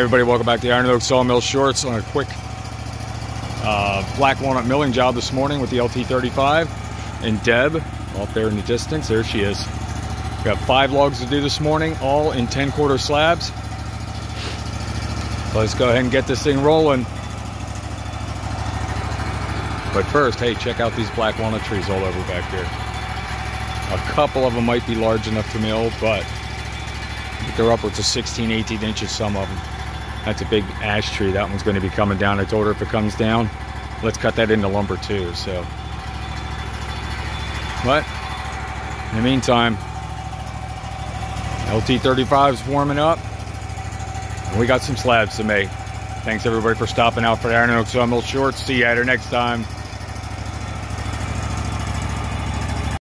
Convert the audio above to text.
everybody, welcome back to Iron Oak Sawmill Shorts on a quick uh, black walnut milling job this morning with the LT35 and Deb off there in the distance. There she is. Got five logs to do this morning, all in 10 quarter slabs. Let's go ahead and get this thing rolling. But first, hey, check out these black walnut trees all over back here. A couple of them might be large enough to mill, but they're upwards of 16, 18 inches, some of them. That's a big ash tree. That one's going to be coming down. I told her if it comes down, let's cut that into lumber too. So, but in the meantime, LT35 is warming up. And we got some slabs to make. Thanks everybody for stopping out for the Iron Oak Sawmill Shorts. See you at her next time.